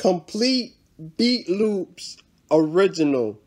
Complete Beat Loops Original